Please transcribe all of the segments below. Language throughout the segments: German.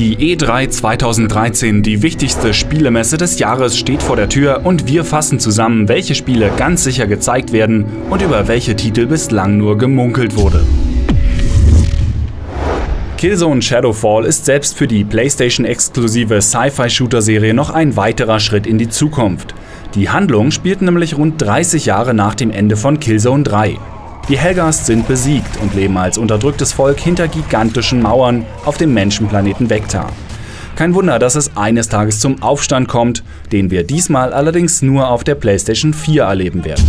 Die E3 2013, die wichtigste Spielemesse des Jahres, steht vor der Tür und wir fassen zusammen, welche Spiele ganz sicher gezeigt werden und über welche Titel bislang nur gemunkelt wurde. Killzone Shadowfall ist selbst für die PlayStation-exklusive Sci-Fi-Shooter-Serie noch ein weiterer Schritt in die Zukunft. Die Handlung spielt nämlich rund 30 Jahre nach dem Ende von Killzone 3. Die Helgast sind besiegt und leben als unterdrücktes Volk hinter gigantischen Mauern auf dem Menschenplaneten Vecta. Kein Wunder, dass es eines Tages zum Aufstand kommt, den wir diesmal allerdings nur auf der PlayStation 4 erleben werden.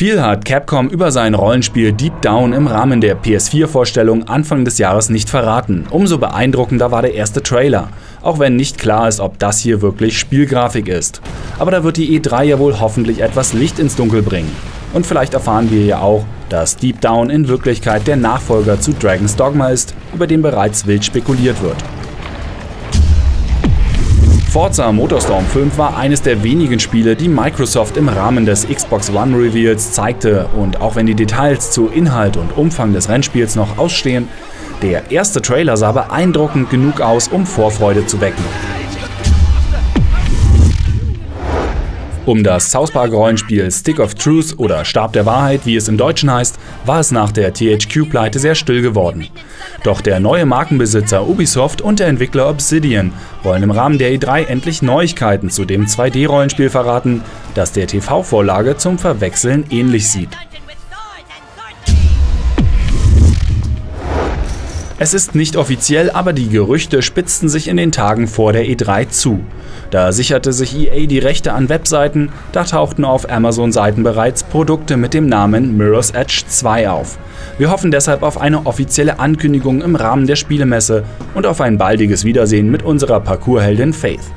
Viel hat Capcom über sein Rollenspiel Deep Down im Rahmen der PS4-Vorstellung Anfang des Jahres nicht verraten. Umso beeindruckender war der erste Trailer, auch wenn nicht klar ist, ob das hier wirklich Spielgrafik ist. Aber da wird die E3 ja wohl hoffentlich etwas Licht ins Dunkel bringen. Und vielleicht erfahren wir ja auch, dass Deep Down in Wirklichkeit der Nachfolger zu Dragon's Dogma ist, über den bereits wild spekuliert wird. Forza Motorstorm 5 war eines der wenigen Spiele, die Microsoft im Rahmen des Xbox One Reveals zeigte und auch wenn die Details zu Inhalt und Umfang des Rennspiels noch ausstehen, der erste Trailer sah beeindruckend genug aus, um Vorfreude zu wecken. Um das South Park Rollenspiel Stick of Truth oder Stab der Wahrheit, wie es im Deutschen heißt, war es nach der THQ-Pleite sehr still geworden. Doch der neue Markenbesitzer Ubisoft und der Entwickler Obsidian wollen im Rahmen der E3 endlich Neuigkeiten zu dem 2D-Rollenspiel verraten, das der TV-Vorlage zum Verwechseln ähnlich sieht. Es ist nicht offiziell, aber die Gerüchte spitzten sich in den Tagen vor der E3 zu. Da sicherte sich EA die Rechte an Webseiten, da tauchten auf Amazon-Seiten bereits Produkte mit dem Namen Mirror's Edge 2 auf. Wir hoffen deshalb auf eine offizielle Ankündigung im Rahmen der Spielemesse und auf ein baldiges Wiedersehen mit unserer Parkourheldin Faith.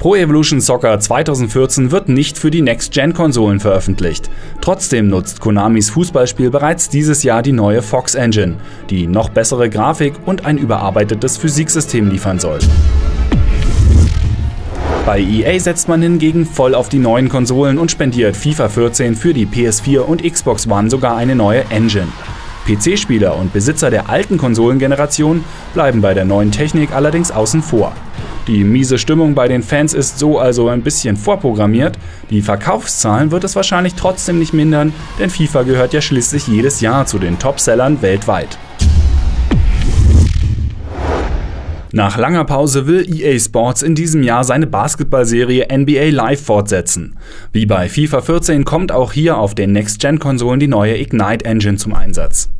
Pro Evolution Soccer 2014 wird nicht für die Next-Gen-Konsolen veröffentlicht. Trotzdem nutzt Konamis Fußballspiel bereits dieses Jahr die neue Fox Engine, die noch bessere Grafik und ein überarbeitetes Physiksystem liefern soll. Bei EA setzt man hingegen voll auf die neuen Konsolen und spendiert FIFA 14 für die PS4 und Xbox One sogar eine neue Engine. PC-Spieler und Besitzer der alten Konsolengeneration bleiben bei der neuen Technik allerdings außen vor. Die miese Stimmung bei den Fans ist so also ein bisschen vorprogrammiert. Die Verkaufszahlen wird es wahrscheinlich trotzdem nicht mindern, denn FIFA gehört ja schließlich jedes Jahr zu den Topsellern weltweit. Nach langer Pause will EA Sports in diesem Jahr seine Basketballserie NBA Live fortsetzen. Wie bei FIFA 14 kommt auch hier auf den Next-Gen-Konsolen die neue Ignite Engine zum Einsatz.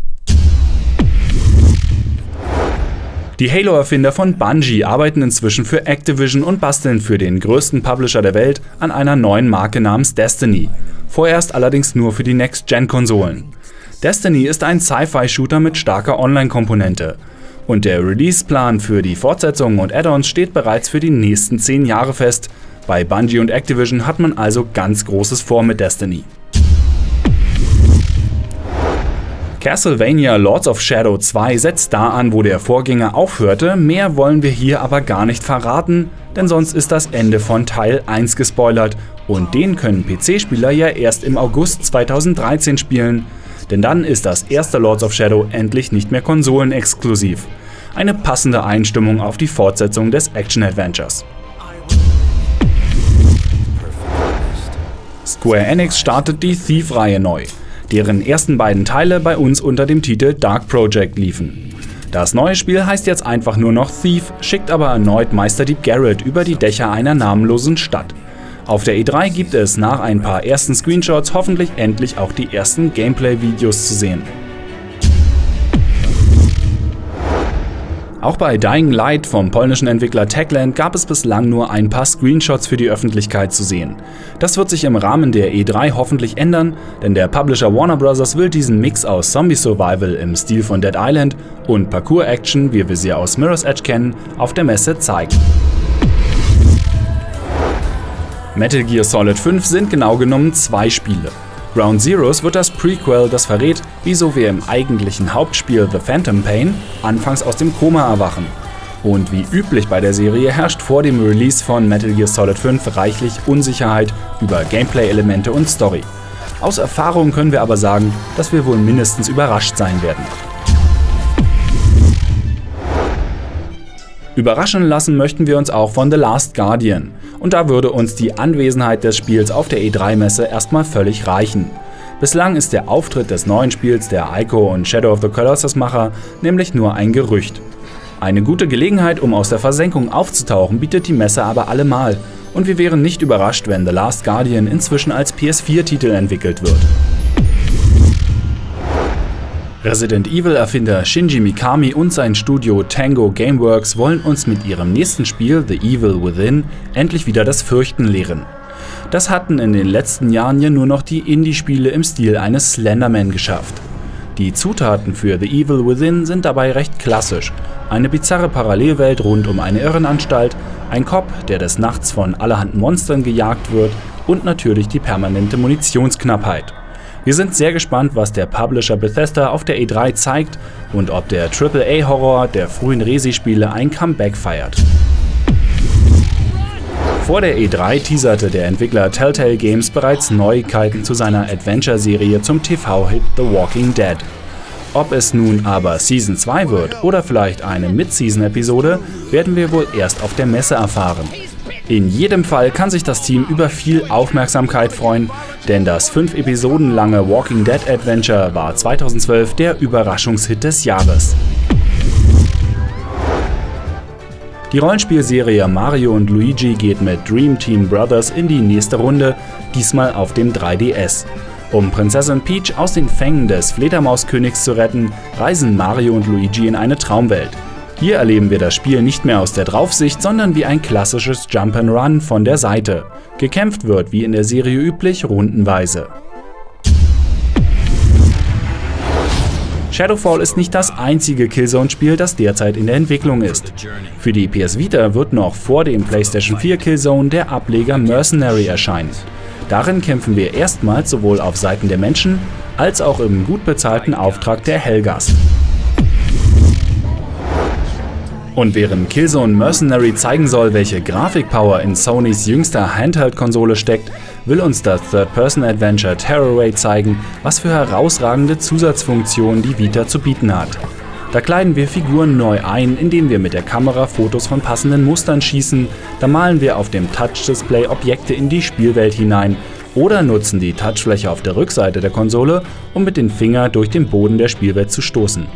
Die Halo-Erfinder von Bungie arbeiten inzwischen für Activision und basteln für den größten Publisher der Welt an einer neuen Marke namens Destiny. Vorerst allerdings nur für die Next-Gen-Konsolen. Destiny ist ein Sci-Fi-Shooter mit starker Online-Komponente. Und der Release-Plan für die Fortsetzungen und Add-ons steht bereits für die nächsten 10 Jahre fest. Bei Bungie und Activision hat man also ganz Großes vor mit Destiny. Castlevania Lords of Shadow 2 setzt da an, wo der Vorgänger aufhörte, mehr wollen wir hier aber gar nicht verraten, denn sonst ist das Ende von Teil 1 gespoilert und den können PC-Spieler ja erst im August 2013 spielen, denn dann ist das erste Lords of Shadow endlich nicht mehr konsolenexklusiv. Eine passende Einstimmung auf die Fortsetzung des Action-Adventures. Square Enix startet die Thief-Reihe neu deren ersten beiden Teile bei uns unter dem Titel Dark Project liefen. Das neue Spiel heißt jetzt einfach nur noch Thief, schickt aber erneut Meisterdieb Garrett über die Dächer einer namenlosen Stadt. Auf der E3 gibt es nach ein paar ersten Screenshots hoffentlich endlich auch die ersten Gameplay-Videos zu sehen. Auch bei Dying Light vom polnischen Entwickler Techland gab es bislang nur ein paar Screenshots für die Öffentlichkeit zu sehen. Das wird sich im Rahmen der E3 hoffentlich ändern, denn der Publisher Warner Bros. will diesen Mix aus Zombie Survival im Stil von Dead Island und Parkour Action, wie wir sie aus Mirror's Edge kennen, auf der Messe zeigen. Metal Gear Solid 5 sind genau genommen zwei Spiele. Ground Zeroes wird das Prequel, das verrät, wieso wir im eigentlichen Hauptspiel The Phantom Pain anfangs aus dem Koma erwachen. Und wie üblich bei der Serie herrscht vor dem Release von Metal Gear Solid 5 reichlich Unsicherheit über Gameplay-Elemente und Story. Aus Erfahrung können wir aber sagen, dass wir wohl mindestens überrascht sein werden. Überraschen lassen möchten wir uns auch von The Last Guardian. Und da würde uns die Anwesenheit des Spiels auf der E3-Messe erstmal völlig reichen. Bislang ist der Auftritt des neuen Spiels der Ico und Shadow of the Colossus Macher nämlich nur ein Gerücht. Eine gute Gelegenheit, um aus der Versenkung aufzutauchen, bietet die Messe aber allemal. Und wir wären nicht überrascht, wenn The Last Guardian inzwischen als PS4-Titel entwickelt wird. Resident Evil-Erfinder Shinji Mikami und sein Studio Tango Gameworks wollen uns mit ihrem nächsten Spiel The Evil Within endlich wieder das Fürchten lehren. Das hatten in den letzten Jahren ja nur noch die Indie-Spiele im Stil eines Slenderman geschafft. Die Zutaten für The Evil Within sind dabei recht klassisch. Eine bizarre Parallelwelt rund um eine Irrenanstalt, ein Cop, der des Nachts von allerhand Monstern gejagt wird und natürlich die permanente Munitionsknappheit. Wir sind sehr gespannt, was der Publisher Bethesda auf der E3 zeigt und ob der AAA-Horror der frühen Resi-Spiele ein Comeback feiert. Vor der E3 teaserte der Entwickler Telltale Games bereits Neuigkeiten zu seiner Adventure-Serie zum TV-Hit The Walking Dead. Ob es nun aber Season 2 wird oder vielleicht eine Mid-Season-Episode, werden wir wohl erst auf der Messe erfahren. In jedem Fall kann sich das Team über viel Aufmerksamkeit freuen, denn das fünf Episoden lange Walking Dead Adventure war 2012 der Überraschungshit des Jahres. Die Rollenspielserie Mario und Luigi geht mit Dream Team Brothers in die nächste Runde, diesmal auf dem 3DS. Um Prinzessin Peach aus den Fängen des Fledermauskönigs zu retten, reisen Mario und Luigi in eine Traumwelt. Hier erleben wir das Spiel nicht mehr aus der Draufsicht, sondern wie ein klassisches Jump-and-Run von der Seite. Gekämpft wird, wie in der Serie üblich, rundenweise. Shadowfall ist nicht das einzige Killzone-Spiel, das derzeit in der Entwicklung ist. Für die PS Vita wird noch vor dem PlayStation 4 Killzone der Ableger Mercenary erscheinen. Darin kämpfen wir erstmals sowohl auf Seiten der Menschen als auch im gut bezahlten Auftrag der Helgas. Und während Killzone Mercenary zeigen soll, welche Grafikpower in Sonys jüngster Handheld-Konsole steckt, will uns das Third-Person-Adventure Terrorway zeigen, was für herausragende Zusatzfunktionen die Vita zu bieten hat. Da kleiden wir Figuren neu ein, indem wir mit der Kamera Fotos von passenden Mustern schießen, da malen wir auf dem Touch-Display Objekte in die Spielwelt hinein oder nutzen die Touchfläche auf der Rückseite der Konsole, um mit dem Finger durch den Boden der Spielwelt zu stoßen.